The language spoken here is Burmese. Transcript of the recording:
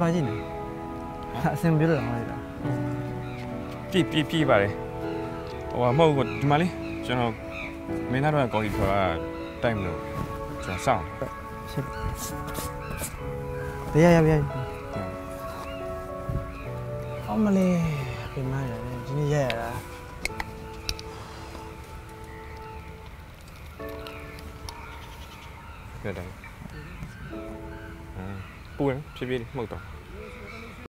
ပါကြည့်နေအဆင်ပြေလို့တော့မဟုတ်လားပြည့်ပြည့်ပြည့်ပါလေဟိုမဟုတ်ဘူးဒီမှာလေကျွန်တော်မင်းသားတို့ကကော်ဖီခေါ်တာတိုက်မလို့ကျွန်တော်စောင့်ရှင်းတရားရရရအောင်မလေးပြန်မရတယ်ဒီနေ့ရရတာပြတယ် အဲပူရင်ဖြည်းဖြည်းလေးမှုတ်တော့